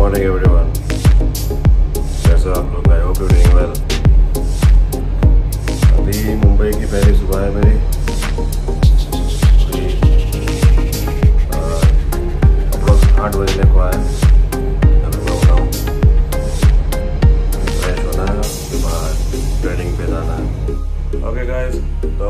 Morning everyone कैसे आप लोग I hope you doing well अभी मुंबई की पहली सुबह है मेरी। अ, लगभग आठ बजने को आया। अभी मैं फ्रेश होना है उसके बाद ट्रेनिंग पे जाना है। ओके गाइस तो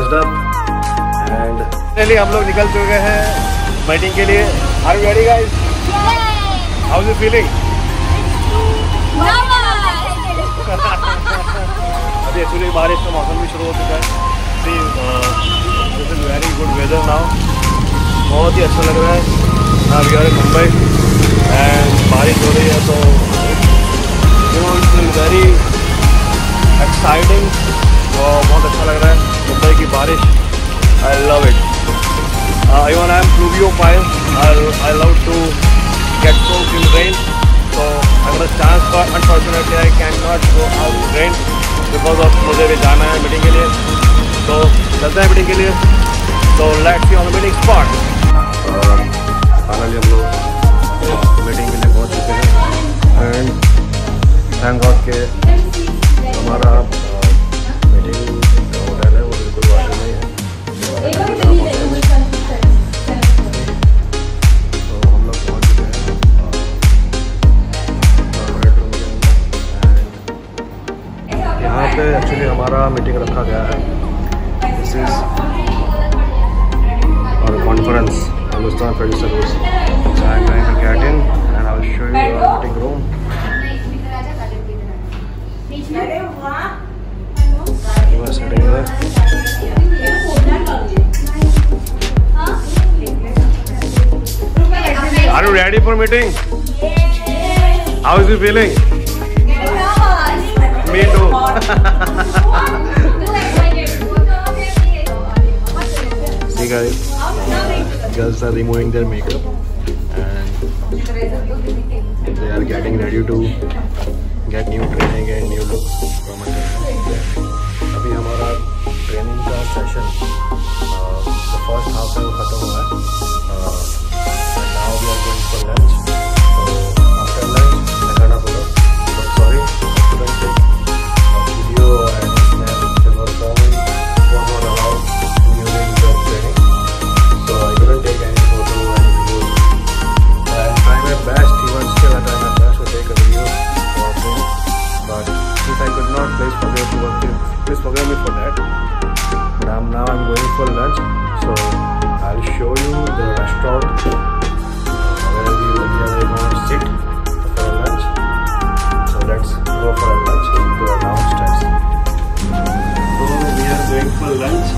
ड्रेस्ड अप एंड फाइनली हम लोग निकल चुके हैं मीटिंग के लिए। Are you ready guys how is you feeling अभी एक्चुअली बारिश का मौसम भी शुरू हो चुका है। See this is very good weather now बहुत ही अच्छा लग रहा है। अब यार मुंबई एंड बारिश हो रही है तो you know it's very exciting और बहुत अच्छा लग रहा है। मुंबई की बारिश। I love it even I am pluviophile I love to get soaked in rain. So a chance, but unfortunately I cannot go out in rain because of मुझे भी जाना है मीटिंग के लिए। तो चलते हैं मीटिंग के लिए। तो let's see on meeting spot finally हम लोग मीटिंग के लिए पहुँच चुके हैं। एंड थैंक गॉड के हमारा Hindustan federal service so I am going to get in and I will show you our meeting room You are sitting there. Are you ready for meeting? How is you feeling? Girls are removing their makeup and they are getting ready to get new training and new looks from a अभी हमारा training का session the first half है वो खत्म if I could not please forgive me please forgive me for that but I'm now I'm going for lunch so I'll show you the restaurant where we will we are going to sit for a lunch. So let's go for a lunch into our downstairs. So we are going for lunch.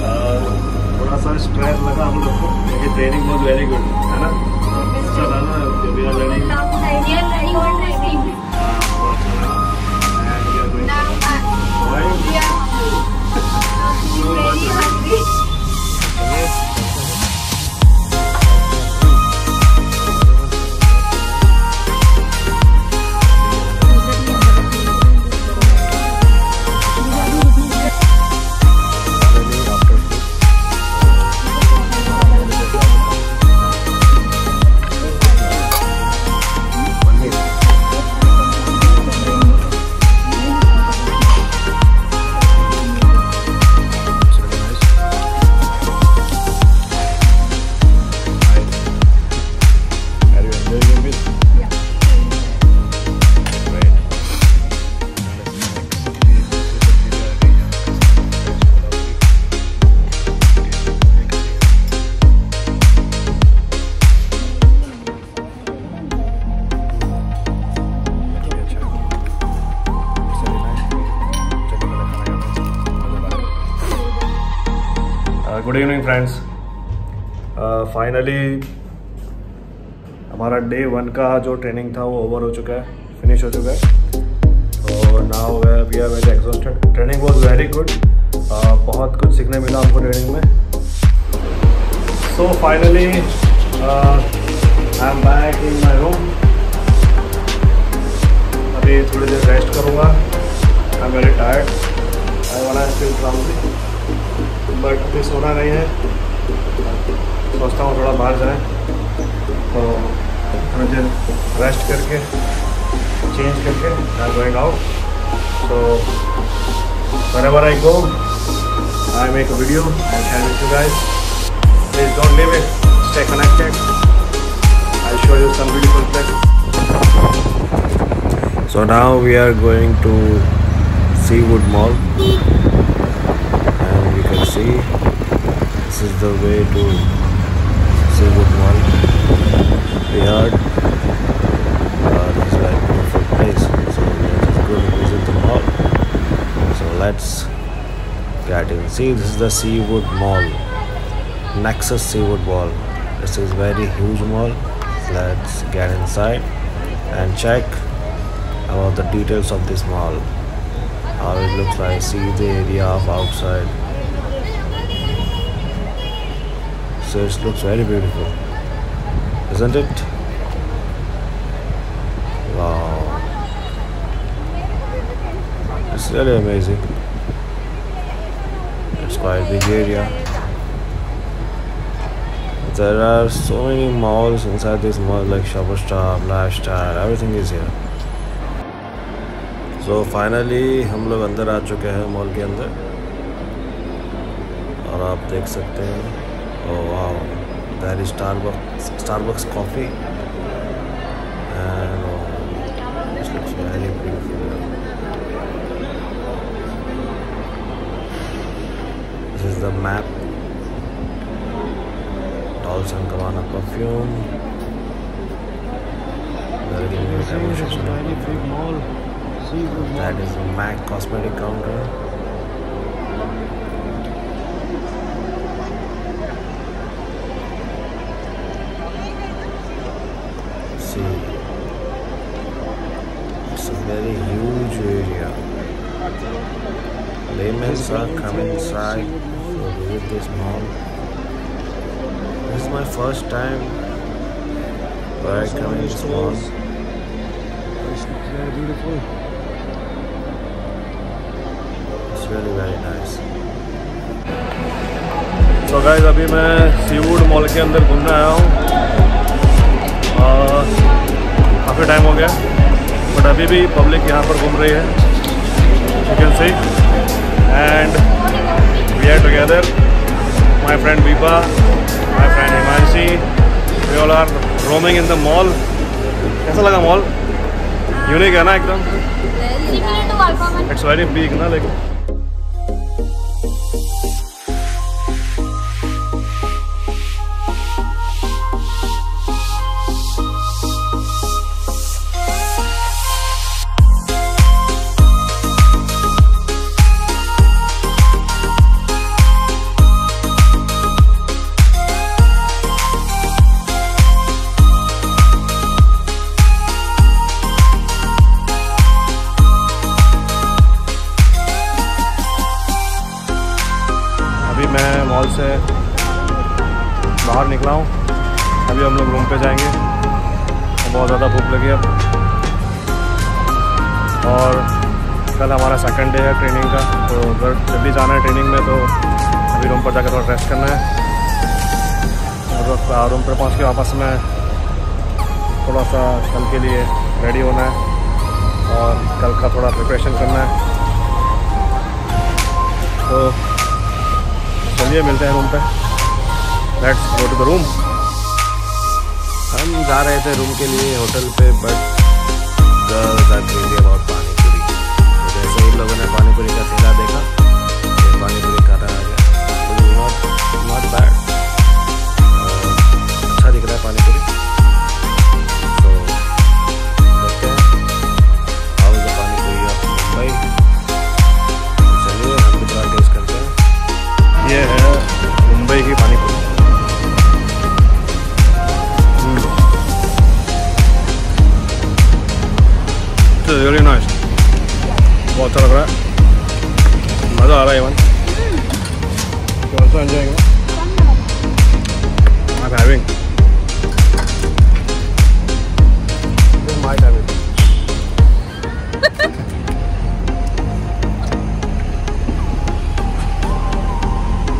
Uh, थोड़ा सा stress लगा हम लोग को क्योंकि training was very good है ना good evening friends finally हमारा डे वन का जो ट्रेनिंग था, वो ओवर हो चुका है फिनिश हो चुका है. तो now we are very exhausted training was very good बहुत कुछ सीखने मिला हमको ट्रेनिंग में. So finally I am back in my room अभी थोड़ी देर रेस्ट करूँगा. I am very tired I वाला स्टिल ट्राउंड बट फिर सोना नहीं है। सोचता हूँ थोड़ा बाहर जाए। तो मुझे रेस्ट करके चेंज करके आर गोइंग आउट तो wherever I go I make a video I share with you guys please don't leave it stay connected I show you some beautiful place So now we are going to Seawood Mall. See? This is the way to we heard uh, this is a very beautiful place. So just going to visit the mall. So let's get in. See this is the Seawood Mall. Nexus Seawood Mall. This is very huge mall. Let's get inside and check about the details of this mall. How it looks like. See the area of outside so it looks very beautiful isn't it wow it's really amazing it's quite a big area there are so many malls inside this mall like Shopper Stop, Lifestyle, everything is here so finally हम लोग अंदर आ चुके हैं mall के अंदर और आप देख सकते हैं Oh wow, that is Starbucks Starbucks coffee, and oh, this looks very beautiful. This is the map. Dolce and Gabbana perfume. That is a MAC cosmetic counter. Are coming inside visit this mall. This is my first time where I come in this mall. It's beautiful. It's really very nice. तो guys अभी मैं Seawood mall के अंदर घूमने आया हूँ काफ़ी time हो गया बट अभी भी पब्लिक यहाँ पर घूम रही है you can see and we are together my friend BIPA my friend Himanshi we all are roaming in the mall कैसा लगा मॉल यूनिक है ना एकदम इट्स वेरी बिग ना लेकिन हम लोग रूम पे जाएँगे। तो बहुत ज़्यादा भूख लगी अब। और कल हमारा सेकंड डे है ट्रेनिंग का तो अगर जल्दी जाना है ट्रेनिंग में तो अभी रूम पर जाकर थोड़ा रेस्ट करना है। और रूम पर पहुँच के वापस में थोड़ा सा कल के लिए रेडी होना है। और कल का थोड़ा प्रिपरेशन करना है। तो चलिए, मिलते हैं रूम पे। Let's go to the room हम जा रहे थे रूम के लिए होटल पे but girls are crazy about pani puri तो जैसे इन लोगों ने पानी पूरी का ठेला देखा तो पानी पूरी का रहा गया not bad You also enjoying it? I'm having. You might have it.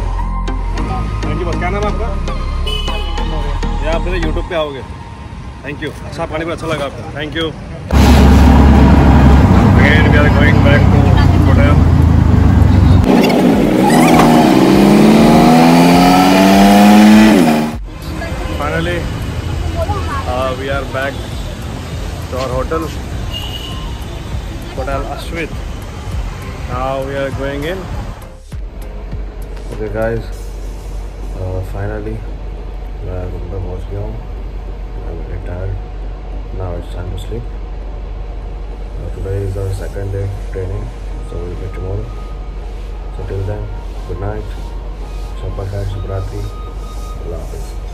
Thank you क्या नाम आपका ये आप मेरे यूट्यूब पे आओगे थैंक यू अच्छा पानी पर अच्छा लगा आपका thank you Again, we are going back to hotel. Uh, we are back to our hotel hotel ashwit now we are going in okay guys uh, finally मैं रूम पे पहुँच गया हूँ I'm very tired now it's time to sleep uh, today is our second day training so we'll meet tomorrow so till then good night Shabbat Shubratri Allah Hafiz